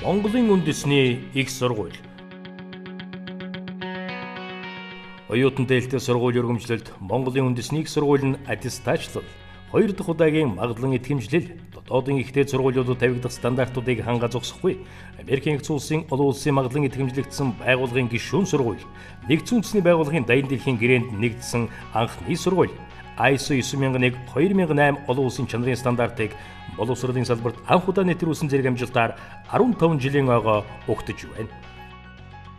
Монголын үндэсний их сургууль. Оюутан дээлтэй сургууль өргөмжлөлд Монголын үндэсний их сургууль нь аттестачлал, хоёр дахь удаагийн магадлан итгэмжлэл, дотоодын ихтэй сургуулиудад тавигдах стандартуудыг хангаа зогсохгүй. Америкийн нэгдсэн улсын олон улсын магадлан итгэмжлэгдсэн байгууллагын гишүүн сургууль, нэгдсэн үндэсний байгууллагын дайны дэлхийн гэрээнд нэгдсэн анхны сургууль ISO 9001 2008 олон улсын чанарын стандартыг боловсролын салбарт анх удаа нэвтрүүлсэн зэрэг амжилтаар 15 жилийн ойгоо угтаж байна.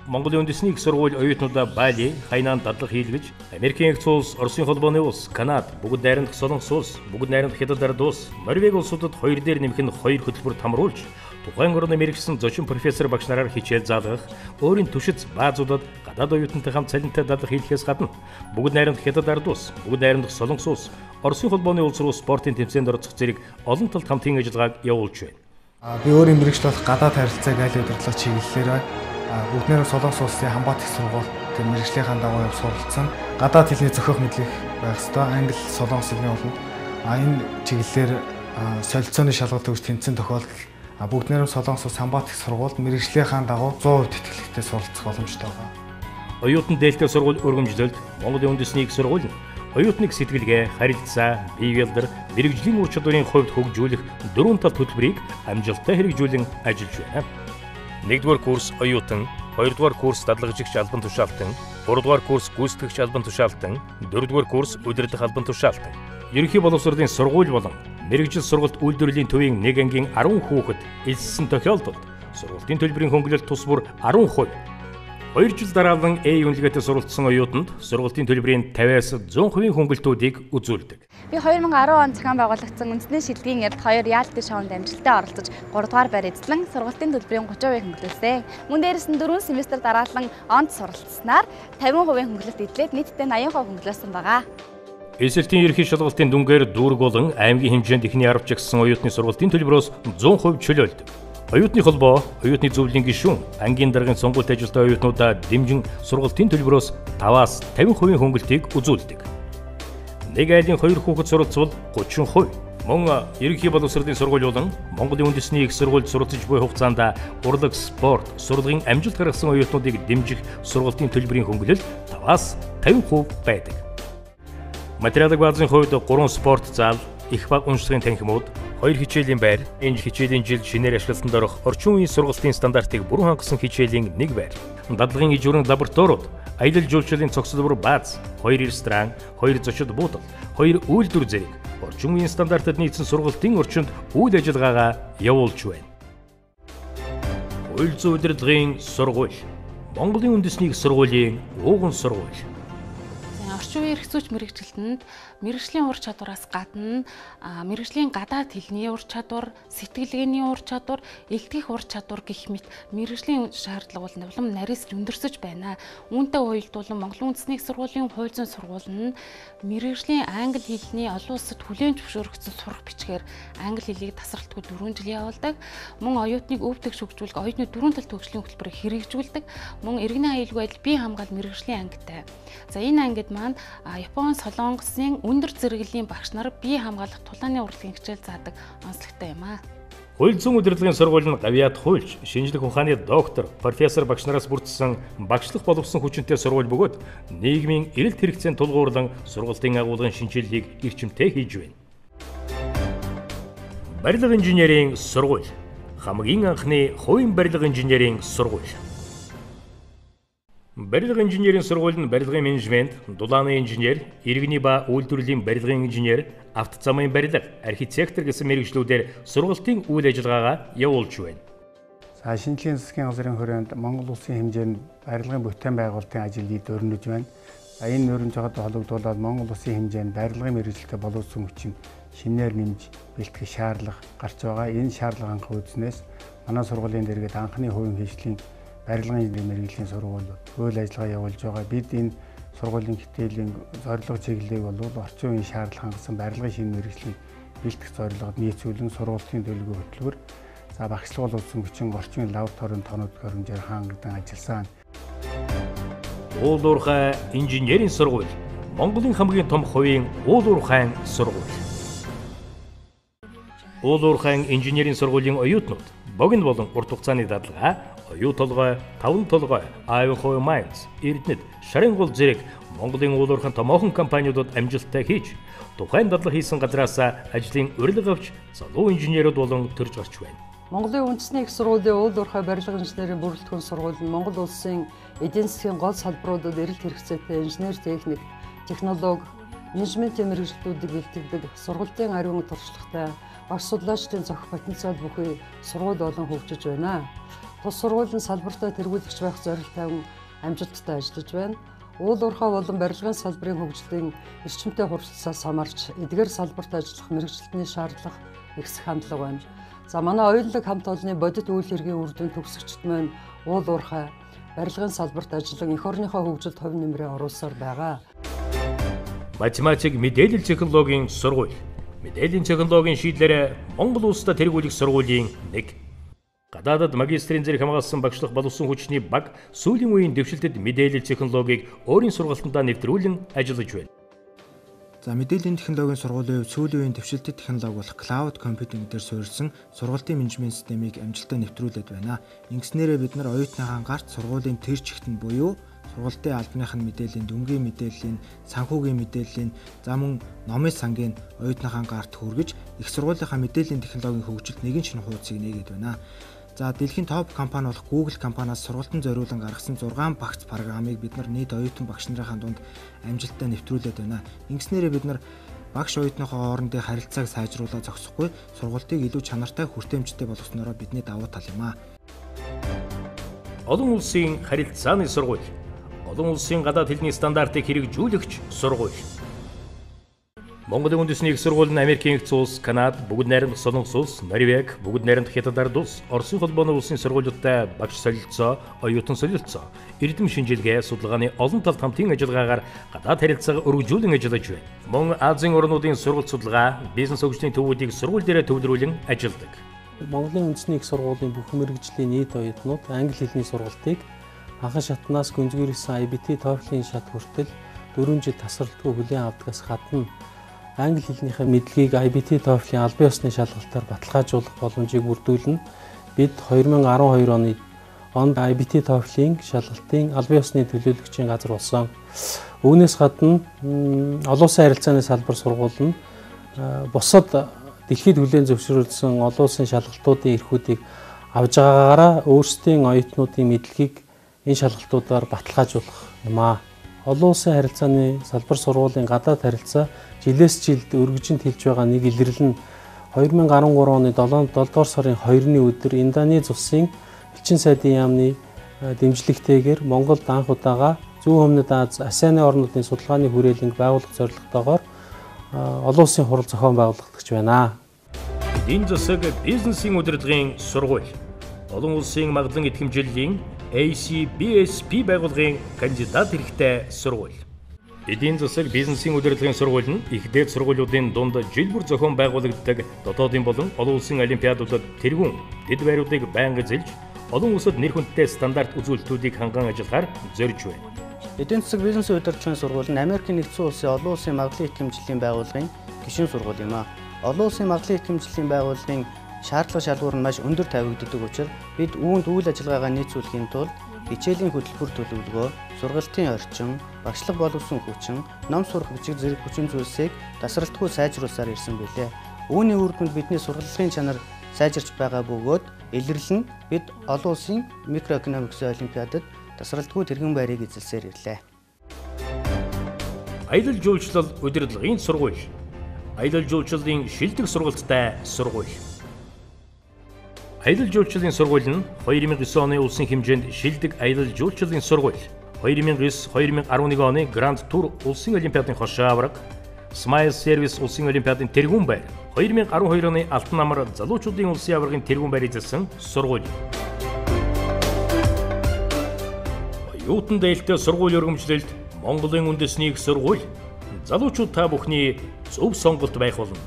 Монголын үндэсний их сургууль оюутнуудаа Бали, Хайнан дадлах хийлгэж, Америкийн нэгдсэн улс, Оросын холбооны улс, Канада, бүгд найрамдах Солонгос улс, бүгд найрамдах Хятад ард улс, Норвеги улсуудад хоёр дээр нэмэх нь хоёр хөтөлбөр тамруулж тухайн орны мэрэгсэн зочин профессор багш нараар хичээл заалгах, өөрийн түшиц баазуудад гадаад оюутантай хамт цалинтай дадлах хийлгэхээс гадна бүгд найрамдах Хятад ард улс, бүгд найрамдах Солонгос улс, Оросын холбооны улс руу спортын тэмцээнд оролцох зэрэг олон талд хамтын ажиллагааг явуулж байна. Би өөрийн мэрэгч болох гадаад харилцааг аль удирдлага чиглэлээр бүгднээр Солонгос улсын Хамбат их сургууль тэр мэрэгжлийнхаа дагуу яв суралцсан. Гадаад хэлний зохиох мэдлэг байх ёстой. Англи, Солонгос хэлний болно. А энэ чиглэлээр солилцооны шалгалт өгч тэмцэн тохиолдол бүгд нэр Солонгос Самбат их сургуульд мэрэгжлийнхаа дагуу 100% тэтгэлэгтэй суралцах боломжтой байгаа. Оюутан дээлтэй сургууль өргөмжлөлд Монголын үндэсний их сургууль нь оюутныг сэтгэлгээ, харилцаа, бие бэлдэр, мэрэгжлийн ур чадварын хувьд хөгжүүлэх дөрвөн тал төлбөрийг амжилттай хэрэгжүүлэн ажиллаж байна. 1-р курс оюутан, 2-р курс дадлагжигч албан тушаалтан, 3-р курс гүйцэтгэгч албан тушаалтан, 4-р курс удирдах албан тушаалтан. Ерөнхий боловсролын сургууль болон мэрэгжил сургалт үйлдвэрлэлийн төвийн нэг ангийн 10 хүүхэд элссэн тохиолдолд сургалтын төлбөрийн хөнгөлөлт тус бүр 10%. 2 жил дараалан A үнэлгээтэй суралцсан оюутанд сургалтын төлбөрийн 50-аас 100% хөнгөлтүүдийг үзүүлдэг. Би 2010 он зохион байгуулагдсан үндэсний шилдэгийн ярд хоёр реалити шоунд амжилттай оролцож 3 дугаар байр эзлэн сургалтын төлбөрийн 30% хөнгөлүүлсэн. Мөн дээрэс нь 4 семестр дараалан онд суралцсанаар 50% хөнгөлөлт эдлээд нийтдээ 80% хөнгөлөөсөн байгаа. Эсэлтийн ерхий шалгалтын дүнгээр дүүрэг болон аймгийн хэмжээнд ихний арав жагсан оюутны сургалтын төлбөрөөс 100% чөлөөлдөг. Оюутны холбоо, оюутны зөвлөлийн гишүүн, ангийн даргын сонгуульт ажилтны оюутнуудаа дэмжин сургалтын төлбөрөөс 5-аас 50% хөнгөлтийг үзүүлдэг. Нэг айлын 2 хүүхэд суралцвал 30%. Мөн ерөнхий боловсролын сургууль болон Монголын үндэсний их сургуульд суралцж буй хугацаанд урлаг, спорт, сурлагын амжилт гаргасан оюутнуудыг дэмжих сургалтын төлбөрийн хөнгөлөлт 5-аас 50% байдаг. Материалын баазын хувьд 3 спорт зал, их баг уншлагын танхимууд, 2 хичээлийн байр, энэ хичээлийн жил шинээр ашиглалтанд орох орчин үеийн сургалтын стандартыг бүрэн хангасан хичээлийн нэг байр. Дадлагын ижүүрэн лабораториуд, аялал жуулчлалын цогцлбор бааз, 2 ресторан, 2 зочид буудал, 2 үйлдвэр зэрэг орчин үеийн стандартад нийцсэн сургалтын орчинд үйл ажиллагаагаа явуулж байна. Үйл зүйн удирдлагын сургууль Монголын үндэсний сургуулийн ууган сургууль орчин үеийн эрхцүүч мэрэгчлэлтэнд мэрэгжлийн ур чадвараас гадна мэрэгжлийн гадаад хэлний ур чадвар, сэтгэлгээний ур чадвар, элтгэх ур чадвар гэх мэт мэрэгжлийн шаардлага бол улам нарийсж өндөрсөж байна. Үүнтэй уялдуулан Монголын үндэсний сургуулийн хууль зүйн сургууль нь мэрэгжлийн англи хэлний олон улсад хүлээн зөвшөөрөгдсөн сурах бичгээр англи хэлийг тасралтгүй 4 жил явуулдаг. Мөн оюутныг өвдөг шүгжүүлэх оюутны дөрвөн тал төгслийн хөтөлбөрийг хэрэгжүүлдэг. Мөн иргэний аюулгүй байдал бие хамгаал мэрэгжлийн ангитай. За энэ ангид маань Япон, Солонгосын өндөр зэрэглэлийн багш нар бие хамгаалах тулааны урлагийн хичээл заадаг онцлогтой юм аа. Хууль зүйн удирдлагын сургууль нь гавьяат хуульч, шинжлэх ухааны доктор, профессор багш нараас бүрдсэн багшлах боловсон хүчинтэй сургууль бөгөөд нийгмийн эрэлт хэрэгцээнд тулгуурлан сургалтын агуулгын шинжилгээг эрчимтэй хийж байна. Барилга инженерийн сургууль хамгийн анхны хувийн барилга инженерийн сургууль Барилга инженерийн сургууль нь барилгын менежмент, дулааны инженер, иргэний ба үйлдвэрлэлийн барилгын инженер, авто замын барилга, архитектор гэсэн мэргэжлүүдээр сургалтын үйл ажиллагаагаа явуулж байна. За шинжлэхийн засгийн газрын хүрээнд Монгол улсын хэмжээнд барилгын бүтээн байгуулалтын ажилд өрнөж байна. За энэ байгааг холбогдуулаад Монгол улсын хэмжээнд барилгын мэргэжилтэд боловсон хүчин шинээр нэмж бэлтгэх шаардлага гарч байгаа. Энэ шаардлагын хөөцнөөс манай сургуулийн дэргэд анхны хувийн хөгжлийн барилгын мэрэгжлийн сургууль үйл ажиллагаа явуулж байгаа. Бид энэ сургуулийн хичээлийн зорилго чиглэлийг бол орчин үеийн шаардлага хангасан барилгын шинэ мэрэгжлийн бэлтгэх зорилгод нийцүүлэн сургуулийн төлөвлөгөө хөтөлбөр за багшлал болсон хүчин орчин лабораторийн тоног хөрөмжөөр хангадан ажилласан. Уулуурхай инженерийн сургууль Монголын хамгийн том хувийн уулуурхайн сургууль. Уулуурхайн инженерийн сургуулийн оюутнууд богино болон урт хугацааны дадлага, оюу толгой, таван толгой, Ivanhoe Mines, Эрдэнэт, Шарын гол зэрэг Монголын уулуурхан томоохон компаниудад амжилттай хийж тухайн дадлага хийсэн газраас ажлын урилга авч залуу инженерүүд болон төрж гарч байна. Монголын үндэсний их сургуулийн уул уурхай барилга инженерийн бүрэлдэхүүн сургууль нь Монгол улсын эдийн засгийн гол салбаруудад эрэлт хэрэгцээтэй инженер техник, технологи, менежментийн мэрэгжлүүдийг бэлтгэдэг сургуулийн ариун туршлагатай багш судлаачдын зохих потенциал бүхий сургууль болон хөгжиж байна. Тус сургууль нь салбартаа тэргүүлэгч байх зорилттой амжилттай ажиллаж байна. Уул уурхай болон барилгын салбарын хөгжлийн эрчимтэй хурцласаас хамаарч эдгээр салбарт ажиллах мэрэгчлэлтний шаардлага ихсэх хандлага байна. За манай оюунлаг хамт олонны бодит үйл хэргийн үр дүн төгсөгчд маань уул уурхай барилгын салбарт ажиллан эх орныхоо хөгжилд хувь нэмрээ оруулсаар байгаа. Математик мэдээлэл технологийн сургууль. Мэдээллийн технологийн шийдлэрээ Монгол улсад тэргүүлэх сургуулийн нэг. Гадаадад магистрийн зэрэг хамгаалсан багшлах боловсон хүчний баг сүүлийн үеийн дэвшилтэд мэдээлэл технологиг өөрийн сургалтандаа нэвтрүүлэн ажиллаж байна. За мэдээллийн технологийн сургуулийн хувьд сүүлийн үеийн дэвшилтэт технологи болох cloud computing дээр суурилсан сургалтын менежмент системийг амжилттай нэвтрүүлээд байна. Ингэснээрээ бид нар оюутныхаа гарт сургуулийн тэр чигтэнд буюу сургалтын албаных нь мэдээллийн дүнгийн мэдээллийн, санхүүгийн мэдээллийн, за мөн номын сангийн оюутныхаа гарт хүргэж их сургуулийнхаа мэдээллийн технологийн хөгжилд нэгэн шинэ хуудсыг нээгээд байна. За дэлхийн топ компани болох Google компаниас сургалтын зориулан гаргасан 6 багц программыг бид нар нийт оюутан багш нарын дунд амжилттай нэвтрүүлээд байна. Ингэснээрээ бид нар багш оюутныхоо хоорондын харилцааг сайжруулах зохисохгүй сургалтыг илүү чанартай хүртээмжтэй болгосноор бидний давуу тал юм аа. Олон улсын харилцааны сургууль. Олон улсын гадаад хэлний стандартыг хэрэгжүүлэгч сургууль. Монголын үндэсний их сургууль нь Америкийн нэгдсэн улс, Канада, Бүгд найрамдах Солонгос улс, Норвеги, Бүгд найрамдах Хятад ард улс, Оросын холбооны улсын сургуулиудтай багш солилцоо, оюутан солилцоо, эрдэм шинжилгээ, судалгааны олон талт хамтын ажиллагаагаар гадаад харилцааг өргөжүүлэн ажиллаж байна. Мөн Азийн орнуудын сургалт судалгаа, бизнес хөгжлийн төвүүдийг сургууль дээрээ төвлөрүүлэн ажилладаг. Монголын үндэсний их сургуулийн бүх мэрэгжлийн нийт оюутнууд англи хэлний сургалтыг анхан шатнаас гүнзгийрсэн IBT TOEFL-ийн шат хүртэл 4 жил тасралтгүй хүлээн авдагаас гадна англи хэлнийхээ мэдлэгийг IBT TOEFL-ийн албан ёсны шалгалтаар баталгаажуулах боломжийг бүрдүүлнэ. Бид 2012 оны онд IBT TOEFL-ийн шалгалтын албан ёсны төлөөлөгчийн газар болсон. Үүнээс гадна олон улсын харилцааны салбар сургууль нь бусад дэлхийд хүлээн зөвшөөрсөн олон улсын шалгалтуудын эрхүүдийг авж байгаагаараа өөрсдийн оюутнуудын мэдлэгийг энэ шалгалтуудаар баталгаажуулах юм аа. Олон улсын харилцааны салбар сургуулийн гадаад харилцаа жилээс жилд өргөжинд хэлж байгаа нэг илэрлэл нь 2013 оны 7 дугаар сарын 2-ны өдөр Индонез улсын элчин сайдын яамны дэмжлэгтэйгээр Монголд анх удаага зүүн өмнөд Аз ASEAN-ы орнуудын судалгааны хүрээлэнг байгуулах зорилготойгоор олон улсын хурал зохион байгуулагдаж байна. Энэ засаг бизнесийн удирдлагын сургууль. Олон улсын магадлан идэвхжилийн ACBSP байгууллагын кандидат хэрэгтэй сургууль. Эдийн засаг бизнесийн удирдлагын сургууль нь их дээд сургуулиудын дунд жил бүр зохион байгуулагддаг дотоодын болон олон улсын олимпиадуудад тэргүүн дэд байруудыг байнга зэлж олон улсад нэр хүндтэй стандарт үзүүлэлтүүдийг ханган ажиллахаар зорж байна. Эдийн засаг бизнесийн удирдлагын сургууль нь Америкийн нэгдсэн улсын олон улсын магадлан итгэмжлэлийн байгууллагын гишүүн сургууль юм а. Олон улсын магадлан итгэмжлэлийн байгууллагын шаардлага шалгуур нь маш өндөр тавигддаг учраас бид үүнд үйл ажиллагаагаа нийцүүлэхийн тулд хичээлийн хөтөлбөр төлөвлөгөө сургалтын орчин, багшлах боловсон хүчин, ном сурах бичиг зэрэг хүчин зүйлсийг тасралтгүй сайжруулсаар ирсэн билээ. Үүний үр дүнд бидний сургалтын чанар сайжирч байгаа бөгөөд илэрлэл нь бид олон улсын микроэкономикс олимпиадад тасралтгүй тэргэн байрыг эзэлсээр ирлээ. Аялал жуулчлал удирдлагын сургууль. Аялал жуулчлалын шилдэг сургалттай сургууль. Аялал жуулчлалын сургууль нь 2009 оны улсын хэмжээнд шилдэг аялал жуулчлалын сургууль 2009-2011 оны Гранд Тур улсын олимпиадын хошоо авраг, Smile Service улсын олимпиадын тэргүүн байр, 2012 оны Алтан намар залуучуудын улсын аваргын тэргүүн байр эзэлсэн сургууль. Оюутан дээлтэй сургууль өргөмжлөлд Монголын үндэсний их сургууль залуучууд та бүхний зөв сонголт байх болно.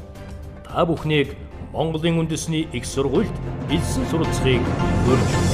Та бүхнийг Монголын үндэсний их сургуульд элсэн суралцахыг байна.